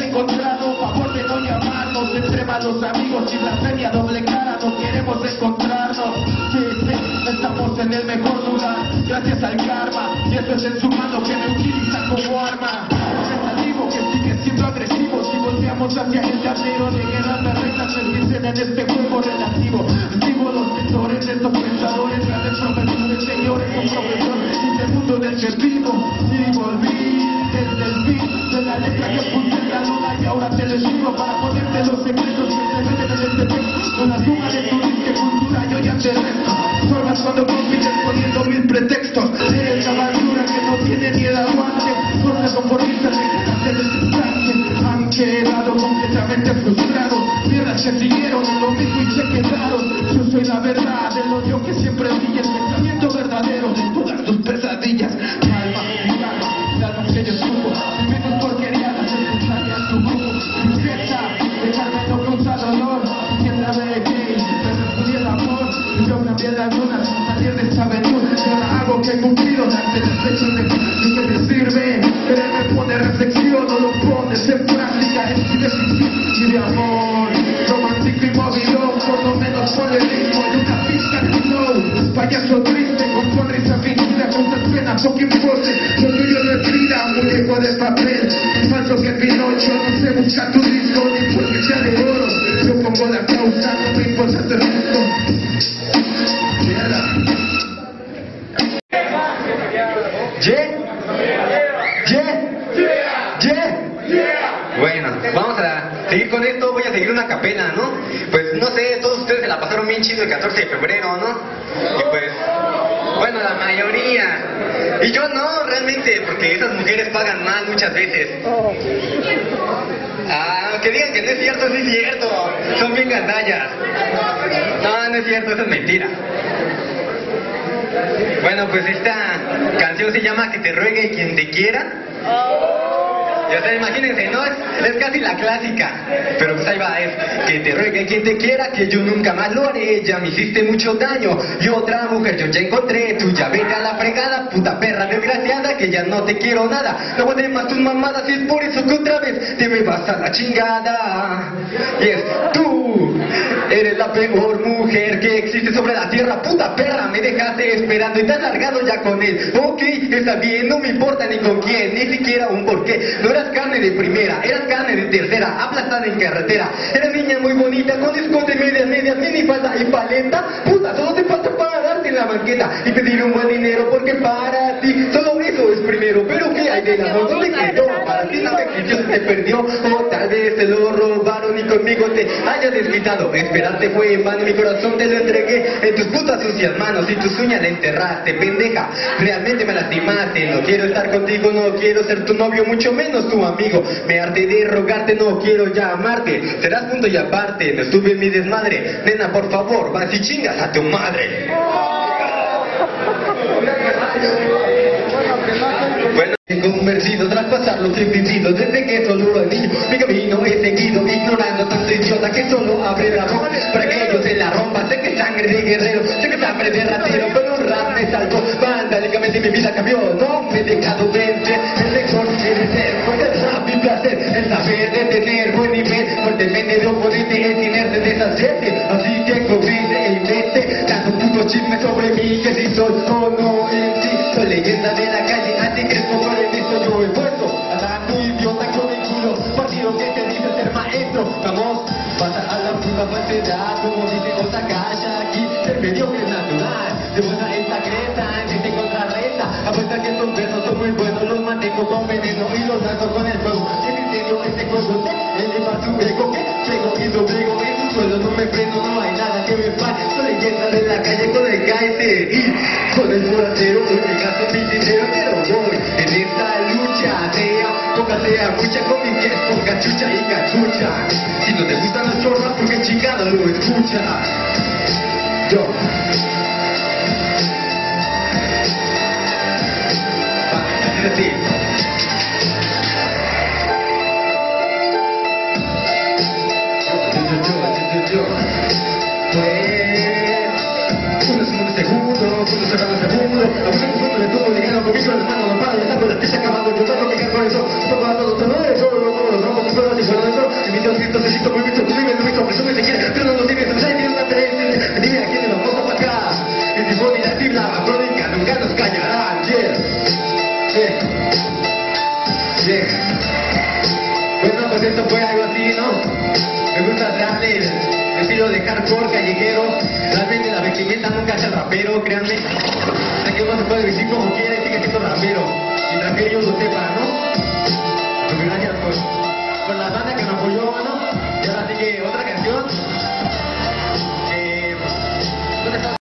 encontrado, favor de no llamarnos, entre malos amigos y blasfemia doble cara, no queremos encontrarnos. Sí, sí, estamos en el mejor lugar, gracias al karma, y eso es en su mano que me utiliza como arma. Digo que sigue siendo agresivo, si volteamos hacia el tablero de guerra, las reglas se dicen en este juego relativo. Activo los sensores de estos pensadores, grandes profesores, señores, un profesor, y del mundo del que vivo, Don't be just. Aventura y ahora hago que he cumplido darte el hecho de y que te sirve pero me pone reflexión no lo pones en práctica es mi decisión y de amor. Romántico y movilón por lo menos ponle ritmo y una pista de flow. Payaso triste con sonrisa fingida con pena fucking pose lo tuyo no es vida muñeco de papel. Falso que Pinocho no se busca tu disco ni porque sea de oro. Yo pongo la causa no me importa el bien el 14 de febrero, ¿no? Y pues, bueno, la mayoría. Y yo no, realmente, porque esas mujeres pagan mal muchas veces. Ah, que digan que no es cierto, sí es cierto. Son bien gandallas. No, no es cierto, eso es mentira. Bueno, pues esta canción se llama Que te ruegue quien te quiera. Ya sea, imagínense, ¿no? Es, es casi la clásica. Pero pues ahí va, es que te ruegue quien te quiera, que yo nunca más lo haré. Ya me hiciste mucho daño. Y otra mujer yo ya encontré. Tú ya vete a la fregada, puta perra desgraciada, que ya no te quiero nada. No de más tus mamadas y es por eso que otra vez te me vas a la chingada. Y es tú. Eres la peor mujer que existe sobre la tierra, puta perra, me dejaste esperando y te has largado ya con él. Ok, está bien, no me importa ni con quién, ni siquiera un porqué. Eras carne de primera, eras carne de tercera, aplastada en carretera. Eres niña muy bonita, con escote medias, medias, mini falda y paleta. Puta, solo te falta para darte en la banqueta y pedir un buen dinero porque para ti solo primero. Pero ¿qué hay del amor? ¿Dónde quedó? Para ti no te perdió o tal vez te lo robaron y conmigo te hayas desquitado. Esperarte fue en vano, mi corazón te lo entregué en tus putas sucias manos y tus uñas le enterraste, pendeja. Realmente me lastimaste, no quiero estar contigo, no quiero ser tu novio, mucho menos tu amigo. Me harté de rogarte, no quiero ya amarte. Serás punto y aparte, no estuve en mi desmadre. Nena, por favor, vas y chingas a tu madre. Bueno, he convencido tras pasar lo que he vivido desde que solo lo anillo mi camino he seguido ignorando tanto idiota que solo abre la boca para que ellos se la rompan sé que sangre de guerrero sé que es hambre de ratero pero un rap me salvó. Vandálicamente mi vida cambió no me he dejado vencer. El mejor es ser pues el mi placer. El saber de tener buen nivel pues depende de oponente es inerte deshacerse. Así que cobrite e invente tanto puto chisme sobre mí que si soy o falsedad como dice Osakaya aquí. El mediocre es natural de buena esta creta si te contrarresta. Apuesta que estos versos son muy buenos los mantengo con veneno y los lanzo con el fuego. Serio este juego se eleva su ego que llego y doblego en su suelo no me freno no hay nada que me pare soy leyenda de la calle lo escucha yo Va, así Uno segundo, segundo, uno segundo, segundo, a un segundo le tomo hace el rapero, créanme. Que uno se puede decir como quiere, sigue siendo rapero. Mientras que ellos lo sepan, ¿no?